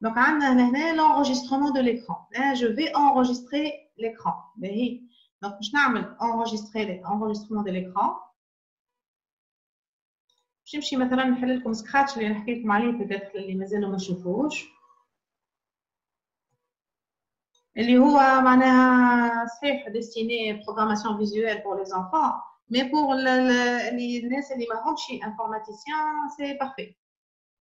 Donc, l'enregistrement de l'écran. Je vais enregistrer l'écran. Donc, je vais enregistrer l'enregistrement de l'écran. Je vais مثلا نحل لكم سكراتش اللي حكيت لكم عليه peut-être اللي مازالوا ما شافوش اللي هو معناها صحيح ديستيني بروغراماسيون فيزوال بور لي زانفون مي بور الناس اللي ماهمش انفورماتيسيان سي بارفي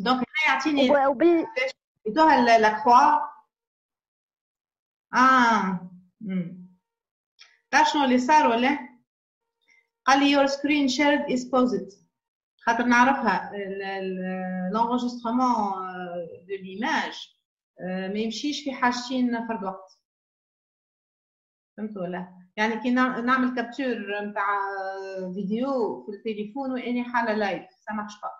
دونك هنا يعطيني وبال يدوها لا كوا آه تعرف شنو اللي صار ولا قال لي your screen shared is paused خاطر نعرفها l'enregistrement de l'image. ما يمشيش في حاجتين في الوقت فهمت ولا يعني كي نعمل كابتور نتاع فيديو في التليفون واني حاله لايف سا مارش با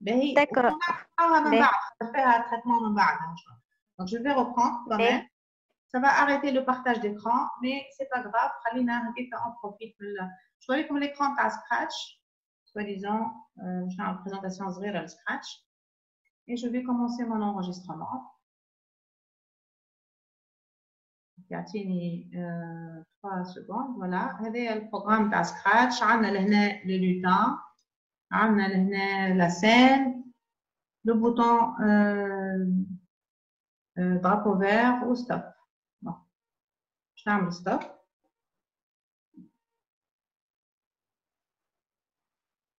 باهي داكور نعملها من بعد فيها تريتمون من بعد دونك جو في reprendre quand même ça va arrêter le partage d'écran mais c'est pas grave خلينا هكاك on profite من شو لكم l'écran تاع سكراتش soi-disant باش نعمل بريزونطاسيون صغيره لسكراتش et je vais commencer mon enregistrement يعطيني 3 secondes voilà هذا البروغرام تاع سكراتش عندنا لهنا لو لوتان عندنا لهنا là c'est le bouton drapeau vert و stop باش نعمل stop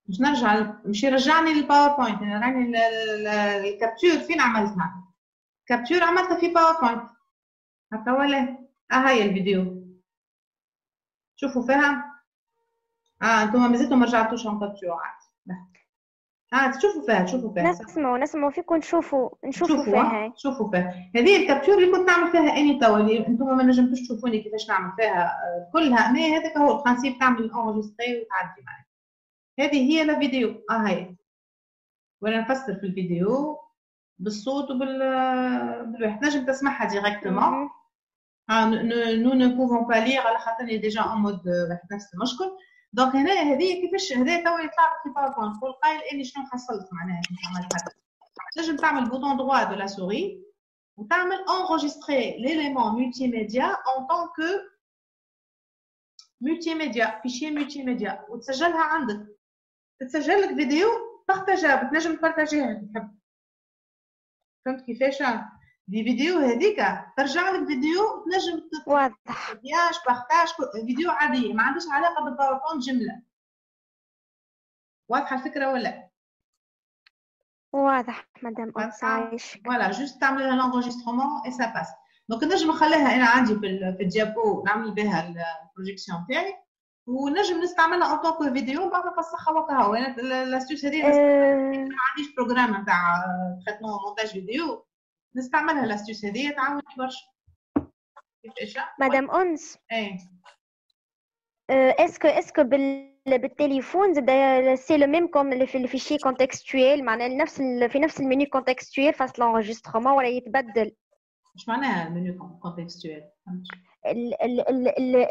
باش نرجع مش يرجعني لل PowerPoint أنا راني ال capture فين عملتها. capture عملتها في PowerPoint هكا ولا آه الفيديو شوفوا فيها آه أنتم مازلتوا ما رجعتوش عن capture عاد آه تشوفوا فيها تشوفوا فيها. نسمعوا نسمعوا فيكم نشوفوا نشوفوا فيها. شوفوا فيها. هذه ال capture اللي كنت نعمل فيها اني توا اللي أنتم ما نجمتوش تشوفوني كيفاش نعمل فيها كلها. ما هذاك هو ال principe تعمل enregistrer وتعدي معي هذه هي la vidéo. آه هاي. وأنا نفسر في الفيديو بالصوت وبال بالواحد تنجم تسمعها directement nous ne pouvons pas lire على خاطر déjà en mode نفس المشكل. donc هنا هذه كيفاش هذا توا يطلع في PowerPoint تقول قايل إني شنو حصلت معناها كي عملت هكا. تنجم تعمل bouton droit de la souris وتعمل enregistrer l'élément multimédia en tant que multimédia fichier multimédia. وتسجلها عندك. تتسجل لك فيديو بارتاجا بتنجم تبارتاجيها. تحب فهمت كيفاش؟ دي فيديو هذيك ترجع لك فيديو تنجم واضح. partage partage فيديو عاديه ما عندوش علاقة بال PowerPoint جملة. واضحة الفكرة ولا واضح مدام عايش voilà juste تعمل لها l'enregistrement et ça passe donc نجم نخليها أنا عندي في ال diapo نعمل بها ال projection تاعي ونجم نستعملها en tant que فيديو بعد نفسخها هو أنا l'astuce هذه ما عنديش programme نتاع traitement montage فيديو نستعملها l'astuce هذه تعاوني برشا كيفاش مدام أنس. إيه. est-ce que est-ce que بال بالتليفون زاد c'est le même comme في ال fichier contextuel معناها نفس في نفس المنيو contextuel fais l'enregistrement ولا يتبدل؟ إيش معناها ال menu contextuel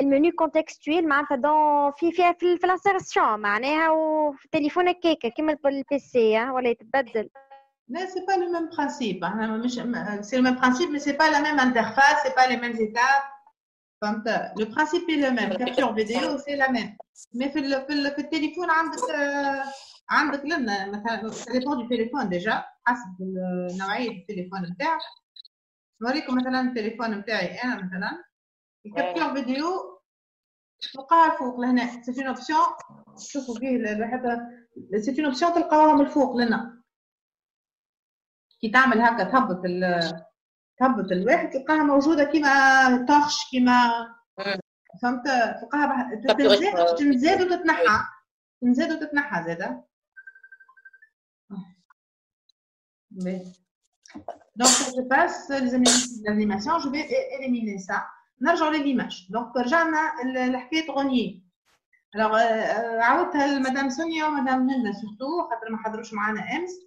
ال menu contextuel معناتها دون في فيها في ال insertion معناها وفي التليفون هكاكا كيما ال PC ولا يتبدل؟ Mais c'est pas le même principe. C'est le même principe, mais c'est pas la même interface, c'est pas les mêmes étapes. Le principe est le même. Capture vidéo, c'est la même. Mais في le, في التليفون عندك عندك لنا مثلا ça dépend du téléphone déjà حسب نوعية التليفون نتاعك نوريكم مثلا التليفون نتاعي انا مثلا الكابتور فيديو تلقاها فوق لهنا سي اون اوبسيون شوفوا فيه حتى سي اون اوبسيون تلقاوها من الفوق لنا كي تعمل هكا تهبط ال تهبط الواحد تلقاها موجودة كيما طخش كيما فهمت؟ تلقاها تنزاد وتتنحى. تنزاد وتتنحى زاده. Donc, je passe les animations, je vais éliminer ça. نرجع لل image. donc رجعنا لحكاية غنية alors عاودتها لمدام سونيا ومدام هند surtout خاطر ما حضروش معانا أمس.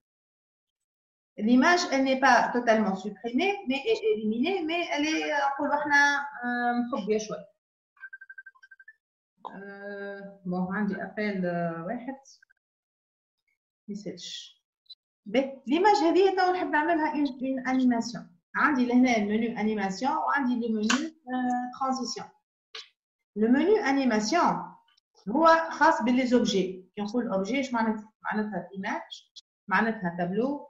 l'image elle n'est pas totalement supprimée mais éliminée mais elle est نقولوا احنا مخبية شوي بون عندي ابل واحد نسيتش ليماج هذه تو نحب نعملها اون انيماسيون عندي لهنا المنيو انيماسيون وعندي لو منيو ترانزيسيون لو منيو انيماسيون هو خاص باللي زوبجي كي نقول اوبجي اش معناتها معناتها ايماج معناتها تابلو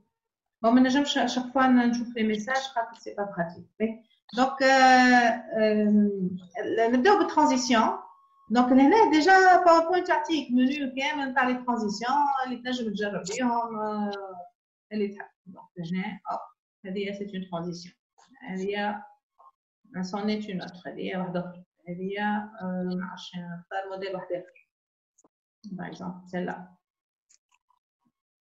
Bon, maintenant, à chaque fois, on trouve les messages, je que ce n'est pas pratique. Donc, euh, euh, transition. Donc, on a déjà point menu, OK, on par les transitions, les tâches de gérer, les Donc, c'est une transition. Elle y a, c'en est une autre. Elle y euh, a, par exemple, celle-là.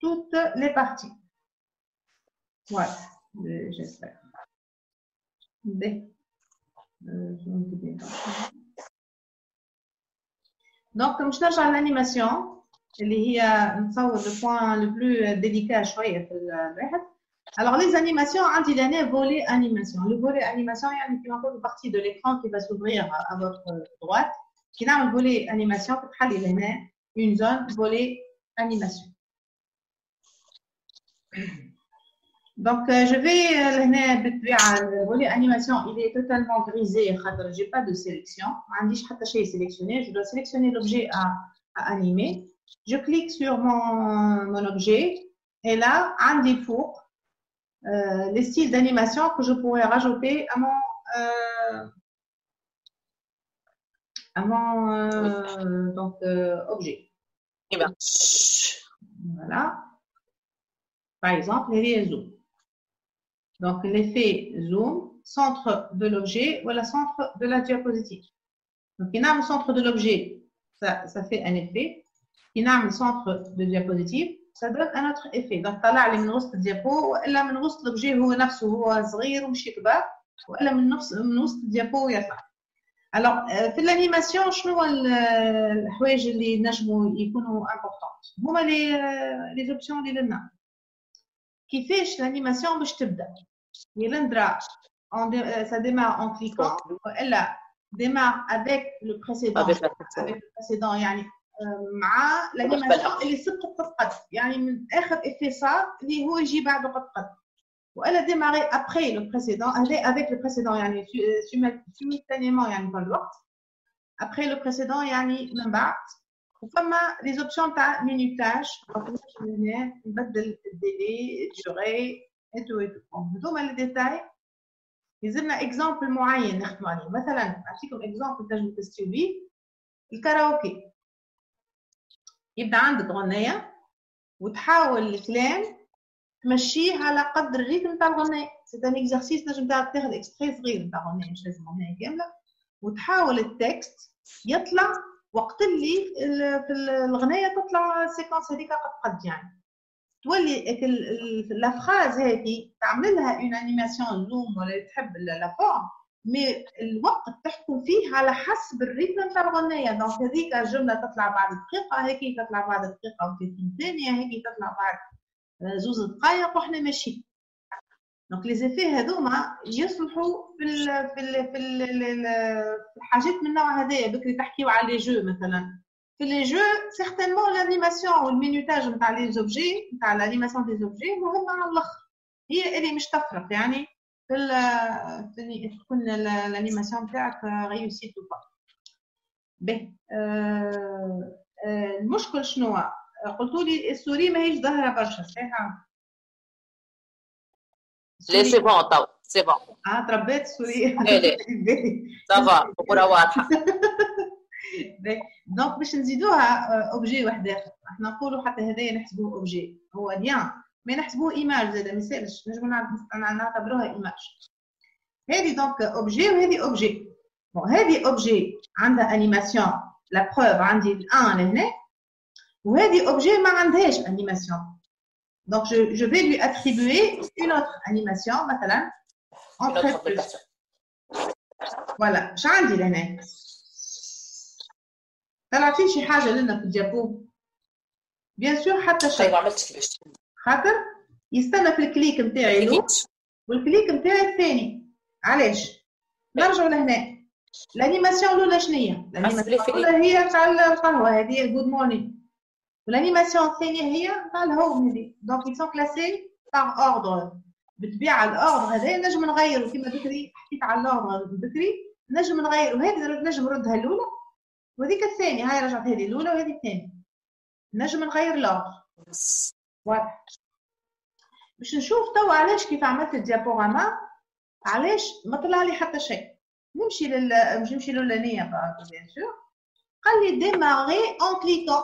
toutes les parties. Voilà, j'espère. B. دونك باش نرجع للانيماسيون اللي هي نتصور لو بوان لو بلو ديليكا شويه في الواحد Alors, les animations, on dit volet animation. Le volet animation, il y a une partie de l'écran qui va s'ouvrir à votre droite. Qui a un volet animation, une zone volet animation. Donc, euh, je vais le volet animation, il est totalement grisé, je n'ai pas de sélection. Je dois sélectionner l'objet à, à, animer. Je clique sur mon, mon objet et là, un défaut, euh, les styles d'animation que je pourrais rajouter à mon, euh, à mon euh, donc, objet. Eh ben. Voilà. Par exemple, les zoom. Donc, l'effet zoom, centre de l'objet ou le centre de la diapositive. Donc, il y a le centre de l'objet, ça, ça fait un effet. Il y a le centre de diapositive, ça donne un autre effet donc طلع لي من وسط الديابو والا من وسط لوبجي هو نفسه هو صغير ومش كبار والا من نفس من وسط الديابو يطلع الوغ في الانيماسيون شنو الحوايج اللي نجموا يكونوا امبورطون هما لي لي زوبسيون اللي لنا كيفاش الانيماسيون باش تبدا يلندرا ça démarre en cliquant والا démarre avec le précédent avec le précédent يعني مع الانيماسيون اللي سبقت قد قد يعني من اخر افي صار اللي هو يجي بعده قد قد والا ديماري ابري لو بريسيدون افيك لو بريسيدون يعني سيمultanément يعني في الوقت ابري لو بريسيدون يعني من بعد وفما les options تاع minutage نبدل الديلي الديوري ايتو ايتو هذوما les détails يلزمنا exemple معين نخدموا عليه مثلا نعطيكم exemple تنجم تستوي بيه ال karaoké يبدا عندك غنية وتحاول الكلام تمشيه على قدر ال rythme تاع الغنية c'est un exercice تنجم تاخذ extrait صغير نتاع غنية مش لازم غنية كاملة وتحاول ال texte يطلع وقت اللي في الغنية تطلع ال séquence هذيك قد قد يعني. تولي ال phrase هذه تعمل لها une animation zoom ولا تحب la forme mais الوقت تحكم فيه على حسب ال rythme تاع الغنية donc هذيك الجملة تطلع بعد دقيقة هيك تطلع بعد دقيقة و30 ثانية هيك تطلع بعد زوز دقائق وحنا ماشيين donc les effets هذوما يصلحوا في ال في ال في, ال في الحاجات من النوع هذايا بكري تحكيو على les jeux مثلا. في les jeux certainement l'animation و ال minutage نتاع les objets نتاع l'animation des objets مهمه على الأخر. هي اللي مش تفرق يعني في في تكون ال animation تاعك réussite ou pas به المشكل شنو؟ قلتوا لي ال souris ماهيش ظاهرة برشا صحيح لا c'est bon tout c'est bon آه تربيت ال souris là ça va الأمور واضحه donc باش نزيدوها objet واحد اخر إحنا نقولوا حتى هذايا نحسبوه objet ou bien ما نحسبوه image زاد ما يسالش نجم نعتبروها image هذه donc objet وهذه objet بون هذه اوبجي عندها انيماسيون لا بروف عندي الآن لهنا وهذه اوبجي ما عندهاش انيماسيون دونك جو جو في lui attribuer une autre animation مثلا entre plus فوالا اش عندي لهنا طلعتي شي حاجه لنا في الجابو بيان سور حتى شيء عملت كيفاش خاطر يستنى في الكليك نتاعي له والكليك نتاعي الثاني علاش نرجعوا لهنا الانيماسيون الاولى شنو هي الانيماسيون الاولى هي تاع القهوه هذه جود مورنينغ و ال animation الثانية هي تاع الهوم هذه donc ils sont classés par ordre بالطبيعه ال ordre هذا نجم نغيرو كيما بكري حكيت على ال ordre بكري نجم نغيرو هذه نجم نردها الأولى. وهذيك الثانية. هاي رجعت هذه الأولى وهذه الثانية. نجم نغير ال ordre واضح باش نشوف توا علاش كيف عملت ال diaporama علاش ما طلع لي حتى شيء. نمشي لل مش نمشي للأولانية bien sûr قال لي démarrer en cliquant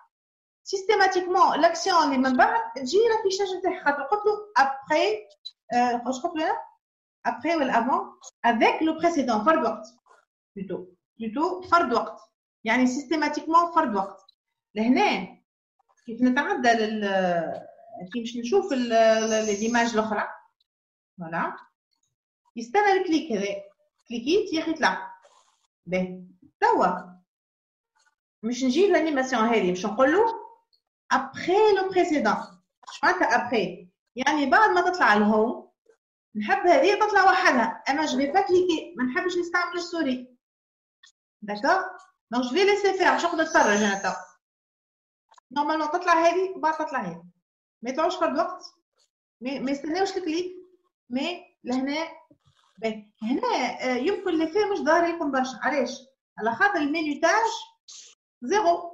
سيستيماتيكمون لاكسيون اللي من بعد تجي الافيشاج نتاعها خاطر قلت له ابخي واش قلت له ابخي ولا افون افيك لو بريسيدون فرد وقت بلوتو بلوتو فرد وقت يعني سيستيماتيكمون فرد وقت لهنا كيف نتعدى لل كيف باش نشوف ليماج الاخرى فوالا يستنى الكليك هذا كليكيت يا اخي طلع باهي توا مش نجيب الانيماسيون هذه باش نقول له après le précédent اش معناتها ابخي يعني بعد ما تطلع الهوم نحب هذه تطلع وحدها. أنا je veux pas cliquer ما نحبش نستعمل ال souris. d'accord donc je vais laisser faire باش نقدر نتفرج أنا توا normalement تطلع هذه وبعد تطلع هذه. ما يطلعوش في الوقت. ما يستناوش ال clic. مي لهنا باهي هنا يمكن لي فيه مش ظاهر لكم برشا. علاش؟ على خاطر المينوتاج زيرو.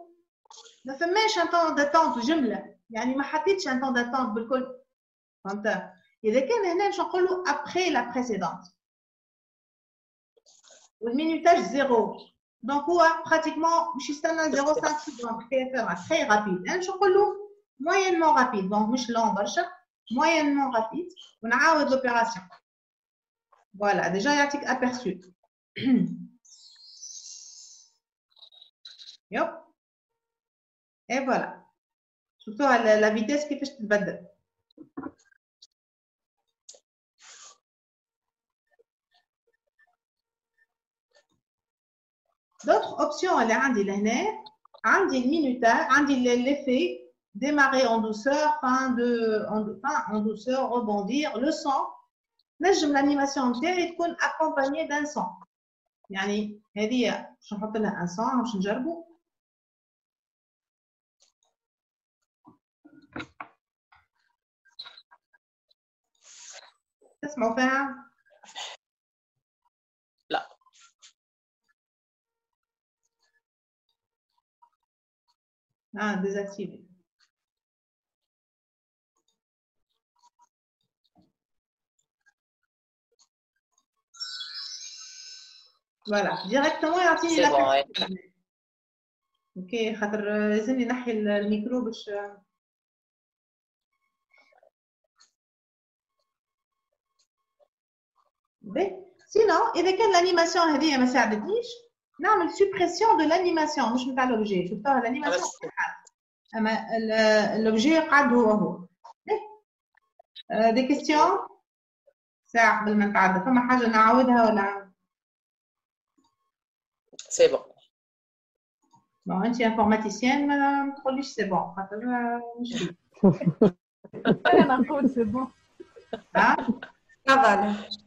ما فماش ان طون داتونت جمله يعني ما حطيتش ان طون داتونت بالكل فهمت اذا كان هنا باش نقول له ابخي لا بريسيدونت والمينوتاج زيرو دونك هو براتيكمون باش يستنى 0.5 سكوند حكايه فيها تري رابيد انا شو نقول له موينمون رابيد دونك مش لون برشا موينمون رابيد ونعاود لوبيراسيون فوالا ديجا يعطيك ابيرسو يب اي فوالا شفتوها لا فيتيس كيفاش تتبدل D'autres options اللي عندي لهنا عندي المينوتا عندي l'effet démarrer en douceur fin de en, fin en douceur rebondir le son نجم l'animation نتاعي تكون accompagnée d'un son يعني هذه باش نحط لها ان son باش نجربوا تسمعوا فيها Ah, désactiver. Voilà, directement يعطيني C'est bon, ouais. أوكي خاطر لازمني نحي الميكرو باش باهي سينو اذا كان الانيماسيون هذه ما ساعدتنيش نعمل سوبريسيون دو لانيماسيون مش نتاع لوبجي شفتوها الانيماسيون بس. اما ال- لوبجي قاعد هو هو باهي. دي كيستيون ساعة قبل ما نتعدى فما حاجة نعاودها ولا سي بون بون انت انفورماتيسيان ما تقوليش سي بون خاطر آه، مش فيه انا نقول سي بون ها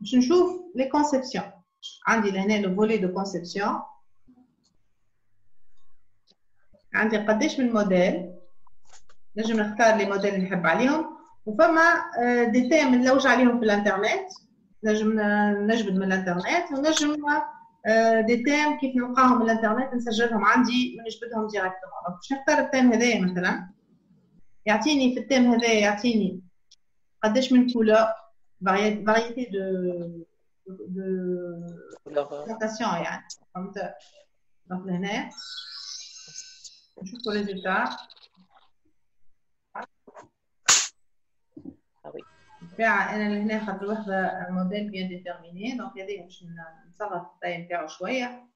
باش نشوف les conceptions عندي لهنا le volet de conception عندي قداش من موديل نجم نختار les modèles اللي نحب عليهم وفما des thèmes نلوج عليهم في الانترنت نجم نجبد من الانترنت ونجم des thèmes كيف نلقاهم من الانترنت نسجلهم عندي ونجبدهم directement donc باش نختار ال thème هذايا مثلا يعطيني في ال thème هذايا يعطيني قداش من كولور فاريتي دو دو بريزنتاسيون يعني فهمت دونك لهنا نشوفوا الريزلتا Ah oui. بالطبيعة أنا لهنا خاطر واخدة موديل بيان ديتيرميني دونك هذايا باش ن- نصغر التايم نتاعو شوية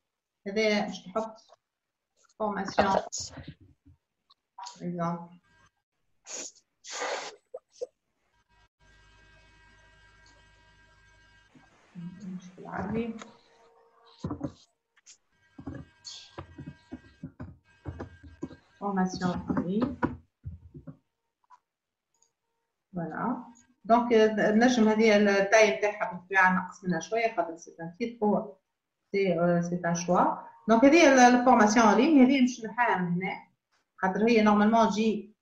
هذايا باش نحط فورماسيون اكزومبل مش بالعربي formation en. Voilà. donc النجم هذه ال taille نتاعها بالطبيعة نقص منها شوية خاطر c'est un titre ou c'est c'est un choix donc هذه ال formation en ligne هذه مش نحاها من هنا. خاطر هي normalement تجي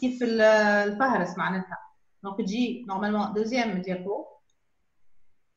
كيف ال- الفهرس معناتها. دونك تجي نورمالمون دوزيام ديابو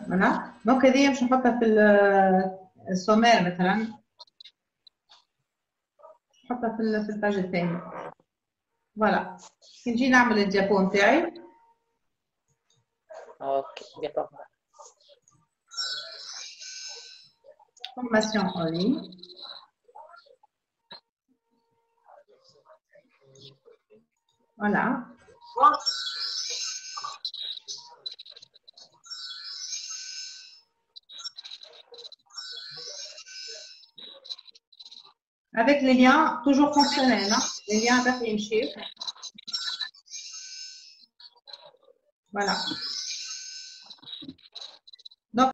Voilà donc هذه باش نحطها في ال- ال sommaire مثلا. نحطها في في ال page الثاني. Voilà. كي نجي نعمل ال diapo نتاعي OK d'accord formation en ligne. Voilà. avec les liens toujours fonctionnels. Hein. Les liens avec les Voilà.